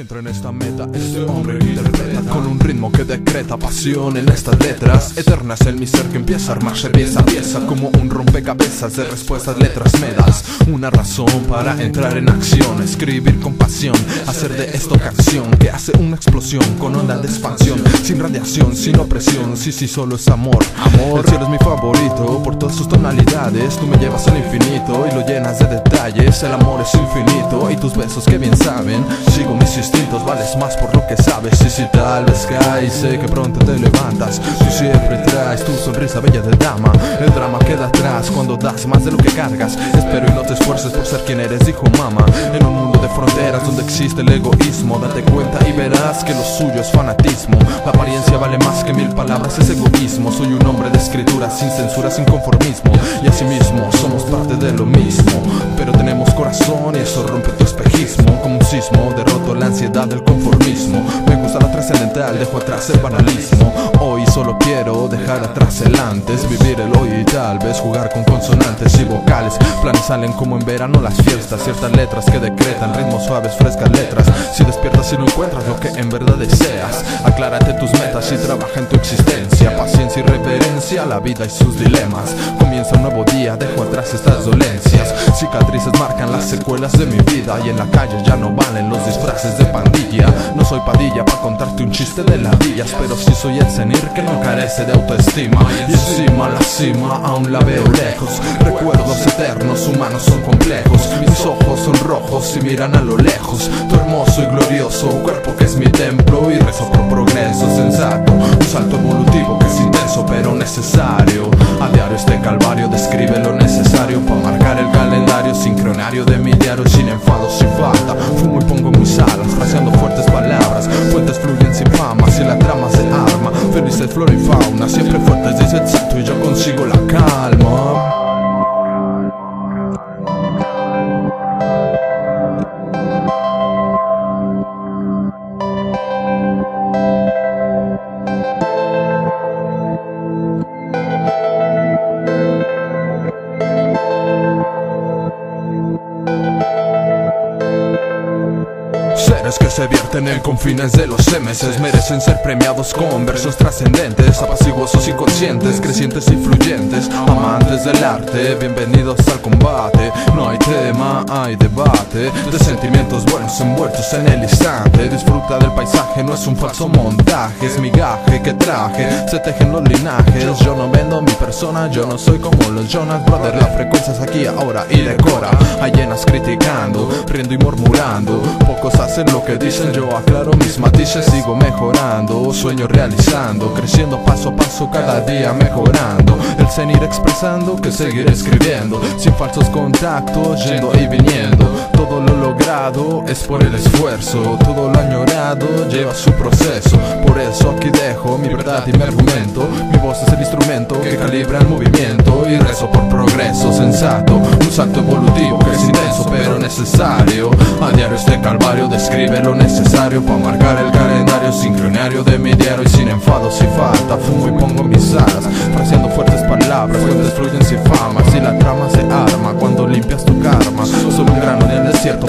Entra en esta meta, este hombre interpreta con un ritmo que decreta pasión en estas letras eternas. El mi ser que empieza a armarse pieza a pieza como un rompecabezas de respuestas, letras me das una razón para entrar en acción, escribir con pasión, hacer de esto canción que hace una explosión con onda de expansión, sin radiación, sin opresión. Sí, sí, solo es amor. Amor, el cielo es mi favorito por todas sus tonalidades. Tú me llevas al infinito y lo llenas de detalles. El amor es infinito y tus besos que bien saben. Sigo mis vales más por lo que sabes. Y si tal vez caes, sé que pronto te levantas. Tú siempre traes tu sonrisa bella de dama El drama queda atrás cuando das más de lo que cargas. Espero y no te esfuerces por ser quien eres, dijo mamá. En un mundo de fronteras donde existe el egoísmo Date cuenta y verás que lo suyo es fanatismo. La apariencia vale más que mil palabras, es egoísmo. Soy un hombre de escritura sin censura, sin conformismo. Y asimismo somos parte de lo mismo. Pero tenemos corazón y eso rompe del conformismo. Me gusta la trascendental, dejo atrás el banalismo. Hoy solo quiero dejar atrás el antes Vivir el hoy y tal vez jugar con consonantes y vocales. Planes salen como en verano las fiestas Ciertas letras que decretan ritmos suaves, frescas letras. Si despiertas y no encuentras lo que en verdad deseas Aclárate tus metas y trabaja en tu existencia. Paciencia y reverencia, la vida y sus dilemas. Comienza un nuevo día, dejo atrás estas dolencias. Cicatrices marcan las secuelas de mi vida Y en la calle ya no valen los disfraces de pandilla. No soy padilla para contarte un chiste de ladillas Pero sí soy el senir que no carece de autoestima. Y encima la cima aún la veo lejos. Recuerdos eternos, humanos son complejos. Mis ojos son rojos y miran a lo lejos. Tu hermoso y glorioso cuerpo que es mi templo Y rezo por progreso sensato. Un salto evolutivo sin falta Fumo y pongo mis alas fraseando fuertes palabras. Fuentes fluyen sin fama si la trama se arma. Felices flora y fauna siempre fuertes dice el Y yo consigo la Que se vierten en confines de los MSs Merecen ser premiados con versos trascendentes Apaciguosos y conscientes, crecientes y fluyentes Amantes del arte, bienvenidos al combate. No hay tema, hay debate De sentimientos buenos envueltos en el instante. Disfruta del paisaje, no es un falso montaje Es migaje que traje, se tejen los linajes. Yo no vendo mi persona, yo no soy como los Jonas Brother La frecuencia es aquí, ahora y decora. Hay llenas criticando, riendo y murmurando Pocos hacen lo que dicen, yo aclaro mis matices, sigo mejorando, sueño realizando, creciendo paso a paso, cada día mejorando. El seguir expresando que seguir escribiendo, sin falsos contactos, yendo y viniendo. Todo lo logrado es por el esfuerzo, todo lo añorado lleva su proceso. Por eso aquí dejo mi verdad y mi argumento. Mi voz es el instrumento que calibra el movimiento y rezo por progreso sensato. Un salto evolutivo que necesario calvario Describe lo necesario para marcar el calendario sin Sincronario de mi diario y sin enfado si falta Fumo y pongo mis alas, fraseando fuertes palabras Fuentes fluyen sin fama, si la trama se arma Cuando limpias tu karma, soy un grano en el desierto